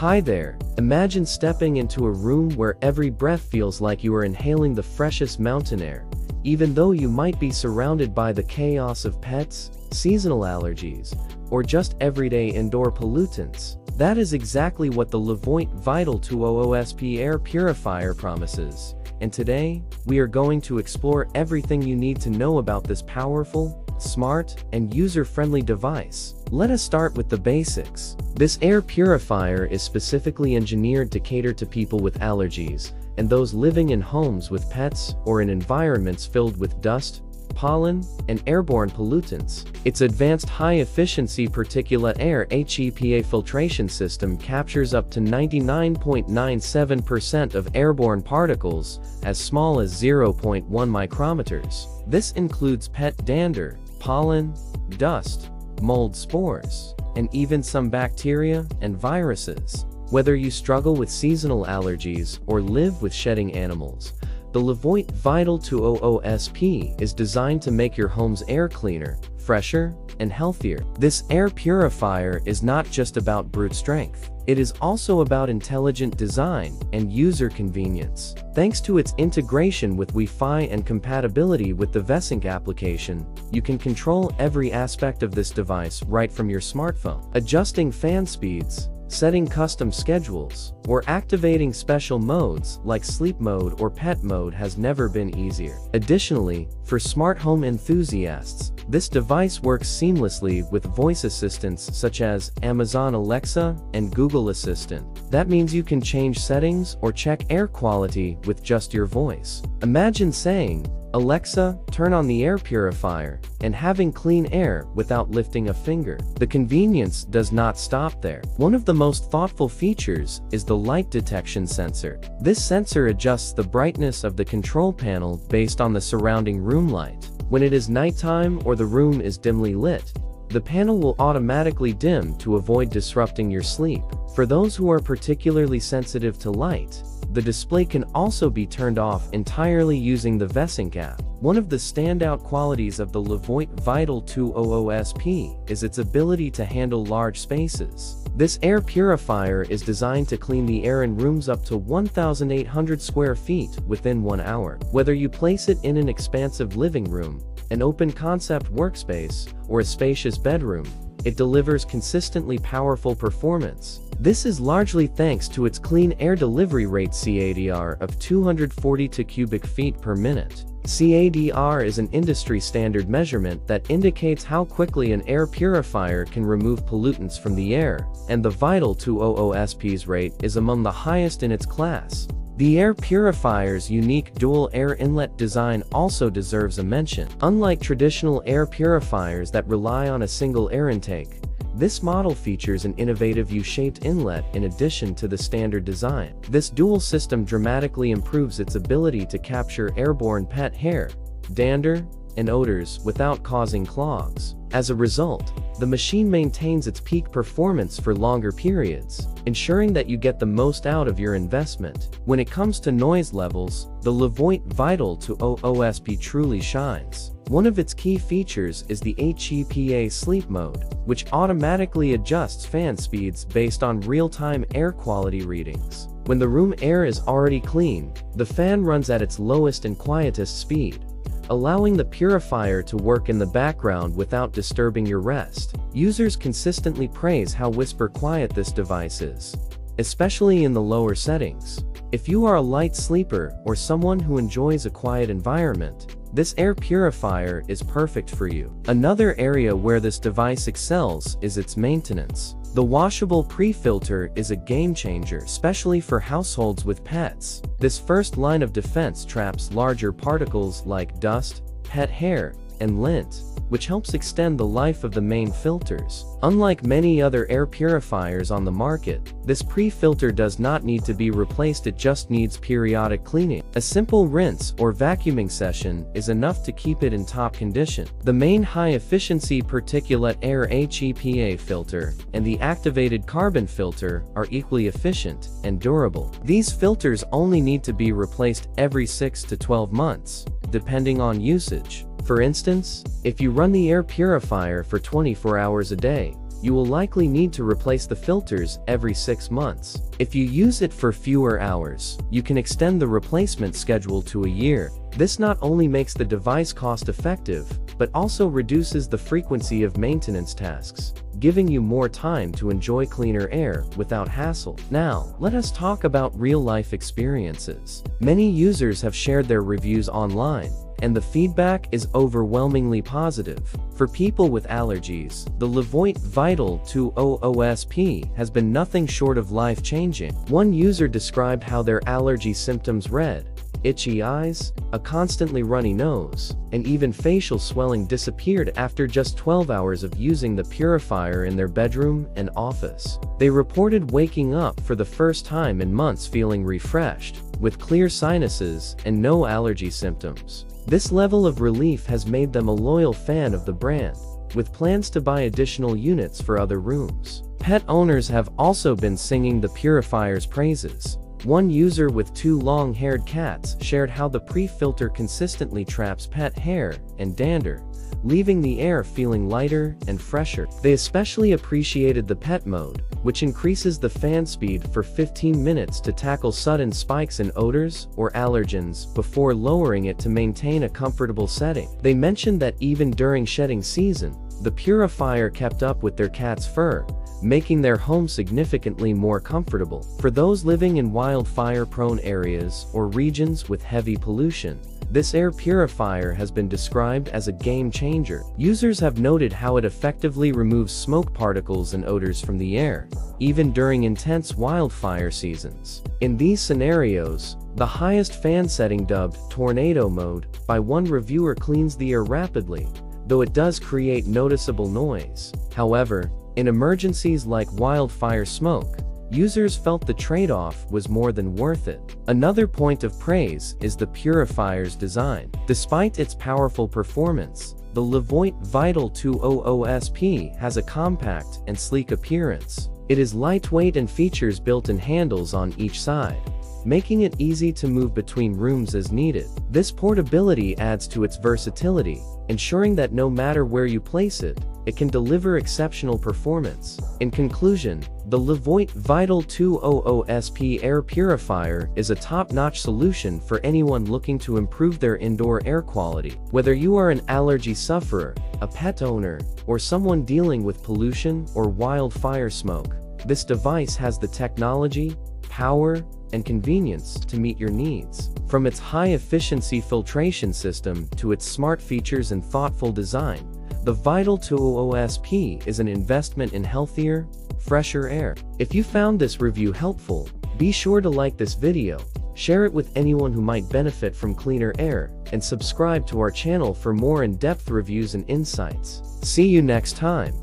Hi there. Imagine stepping into a room where every breath feels like you are inhaling the freshest mountain air, even though you might be surrounded by the chaos of pets, seasonal allergies, or just everyday indoor pollutants. That is exactly what the Levoit Vital 200SP air purifier promises. And today, we are going to explore everything you need to know about this powerful, smart, and user-friendly device. Let us start with the basics. This air purifier is specifically engineered to cater to people with allergies, and those living in homes with pets or in environments filled with dust, pollen, and airborne pollutants. Its advanced high-efficiency particulate air HEPA filtration system captures up to 99.97% of airborne particles, as small as 0.1 micrometers. This includes pet dander, pollen, dust, mold spores, and even some bacteria and viruses. Whether you struggle with seasonal allergies or live with shedding animals, the Levoit Vital 200SP is designed to make your home's air cleaner, fresher, and healthier. This air purifier is not just about brute strength. It is also about intelligent design and user convenience. Thanks to its integration with Wi-Fi and compatibility with the VeSync application, you can control every aspect of this device right from your smartphone. Adjusting fan speeds, setting custom schedules, or activating special modes like sleep mode or pet mode has never been easier. Additionally, for smart home enthusiasts, this device works seamlessly with voice assistants such as Amazon Alexa and Google Assistant. That means you can change settings or check air quality with just your voice. Imagine saying, Alexa, turn on the air purifier, and having clean air without lifting a finger. The convenience does not stop there. One of the most thoughtful features is the light detection sensor. This sensor adjusts the brightness of the control panel based on the surrounding room light. When it is nighttime or the room is dimly lit, the panel will automatically dim to avoid disrupting your sleep. For those who are particularly sensitive to light, the display can also be turned off entirely using the VeSync app. One of the standout qualities of the Levoit Vital 200SP is its ability to handle large spaces. This air purifier is designed to clean the air in rooms up to 1,800 square feet within one hour. Whether you place it in an expansive living room, an open concept workspace, or a spacious bedroom, it delivers consistently powerful performance. This is largely thanks to its clean air delivery rate CADR of 242 cubic feet per minute. CADR is an industry standard measurement that indicates how quickly an air purifier can remove pollutants from the air, and the Vital 200SP's rate is among the highest in its class. The air purifier's unique dual air inlet design also deserves a mention. Unlike traditional air purifiers that rely on a single air intake, this model features an innovative U-shaped inlet in addition to the standard design. This dual system dramatically improves its ability to capture airborne pet hair, dander, and odors without causing clogs. As a result, the machine maintains its peak performance for longer periods, ensuring that you get the most out of your investment. When it comes to noise levels, the Levoit Vital 200SP truly shines. One of its key features is the HEPA sleep mode, which automatically adjusts fan speeds based on real-time air quality readings. When the room air is already clean, the fan runs at its lowest and quietest speed, allowing the purifier to work in the background without disturbing your rest. Users consistently praise how whisper quiet this device is, especially in the lower settings. If you are a light sleeper or someone who enjoys a quiet environment, this air purifier is perfect for you. Another area where this device excels is its maintenance. The washable pre-filter is a game changer, especially for households with pets. This first line of defense traps larger particles like dust, pet hair, and lint, which helps extend the life of the main filters. Unlike many other air purifiers on the market, this pre-filter does not need to be replaced it just needs periodic cleaning. A simple rinse or vacuuming session is enough to keep it in top condition. The main high-efficiency particulate air HEPA filter and the activated carbon filter are equally efficient and durable. These filters only need to be replaced every 6 to 12 months, depending on usage. For instance, if you run the air purifier for 24 hours a day, you will likely need to replace the filters every 6 months. If you use it for fewer hours, you can extend the replacement schedule to a year. This not only makes the device cost-effective, but also reduces the frequency of maintenance tasks, giving you more time to enjoy cleaner air without hassle. Now, let us talk about real-life experiences. Many users have shared their reviews online, and the feedback is overwhelmingly positive. For people with allergies, the Levoit Vital 200SP has been nothing short of life-changing. One user described how their allergy symptoms read, itchy eyes, a constantly runny nose, and even facial swelling disappeared after just 12 hours of using the purifier in their bedroom and office. They reported waking up for the first time in months feeling refreshed, with clear sinuses and no allergy symptoms. This level of relief has made them a loyal fan of the brand, with plans to buy additional units for other rooms. Pet owners have also been singing the purifier's praises. One user with two long-haired cats shared how the pre-filter consistently traps pet hair and dander, leaving the air feeling lighter and fresher. They especially appreciated the pet mode, which increases the fan speed for 15 minutes to tackle sudden spikes in odors or allergens before lowering it to maintain a comfortable setting. They mentioned that even during shedding season, the purifier kept up with their cat's fur, making their home significantly more comfortable. For those living in wildfire-prone areas or regions with heavy pollution, this air purifier has been described as a game changer. Users have noted how it effectively removes smoke particles and odors from the air, even during intense wildfire seasons. In these scenarios, the highest fan setting dubbed tornado mode by one reviewer cleans the air rapidly, though it does create noticeable noise. However, in emergencies like wildfire smoke, users felt the trade-off was more than worth it. Another point of praise is the purifier's design. Despite its powerful performance, the Levoit Vital 200SP has a compact and sleek appearance. It is lightweight and features built-in handles on each side, making it easy to move between rooms as needed. This portability adds to its versatility, ensuring that no matter where you place it, it can deliver exceptional performance. In conclusion, the Levoit Vital 200SP air purifier is a top-notch solution for anyone looking to improve their indoor air quality. Whether you are an allergy sufferer, a pet owner, or someone dealing with pollution or wildfire smoke, this device has the technology, power, and convenience to meet your needs. From its high-efficiency filtration system to its smart features and thoughtful design, the Vital 200SP is an investment in healthier, fresher air. If you found this review helpful, be sure to like this video, share it with anyone who might benefit from cleaner air, and subscribe to our channel for more in-depth reviews and insights. See you next time.